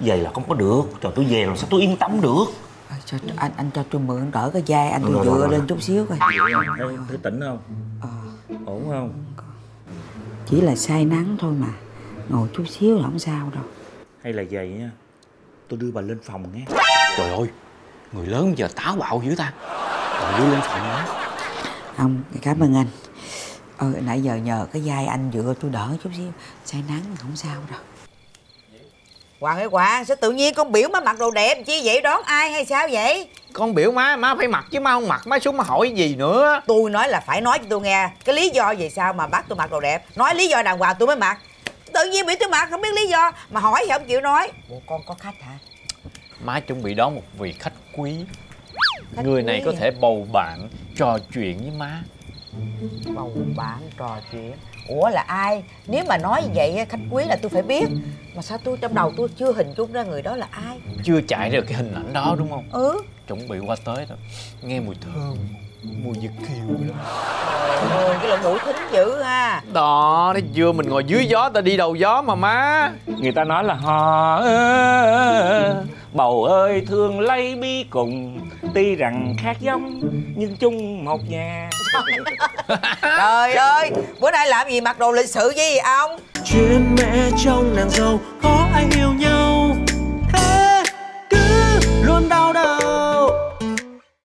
Vậy là không có được Trời tôi về làm sao tôi yên tâm được. À, cho, anh anh cho tôi mượn đỡ cái vai anh tôi dựa rồi. lên chút xíu coi. Thấy, tỉnh không? Ổn không? Chỉ là say nắng thôi mà. Ngồi chút xíu là không sao đâu. Hay là vậy nha. Tôi đưa bà lên phòng nghe. Trời ơi Người lớn giờ táo bạo dữ ta. Rồi đưa lên phòng nữa không cảm ơn anh. Ờ nãy giờ nhờ cái vai anh dựa tôi đỡ chút xíu. Say nắng không sao đâu Hoàng ơi Hoàng, sao tự nhiên con biểu má mặc đồ đẹp chi vậy? Đón ai hay sao vậy? Con biểu má, má phải mặc chứ má không mặc má xuống má hỏi gì nữa. Tôi nói là phải nói cho tôi nghe Cái lý do vì sao mà bắt tôi mặc đồ đẹp? Nói lý do đàng hoàng tôi mới mặc. Tự nhiên biểu tôi mặc không biết lý do Mà hỏi thì không chịu nói. Ủa con có khách hả? Má chuẩn bị đón một vị khách quý. Khách Người này quý có hả? thể bầu bạn Trò chuyện với má. Bầu bạn trò chuyện. Ủa là ai? Nếu mà nói vậy khách quý là tôi phải biết Mà sao tôi trong đầu tôi chưa hình dung ra người đó là ai? Chưa chạy được cái hình ảnh đó đúng không? Ừ. Chuẩn bị qua tới rồi. Nghe mùi thơm Mùi Việt kiều lắm Trời ơi, cái lỗ mũi thính dữ ha. Đó, thấy chưa? Mình ngồi dưới gió ta đi đầu gió mà má. Người ta nói là hò ơ, Bầu ơi thương lấy bi cùng. Tuy rằng khác giống Nhưng chung một nhà. Trời ơi Bữa nay làm gì mặc đồ lịch sự với gì ông? Chuyện mẹ chồng nàng dâu có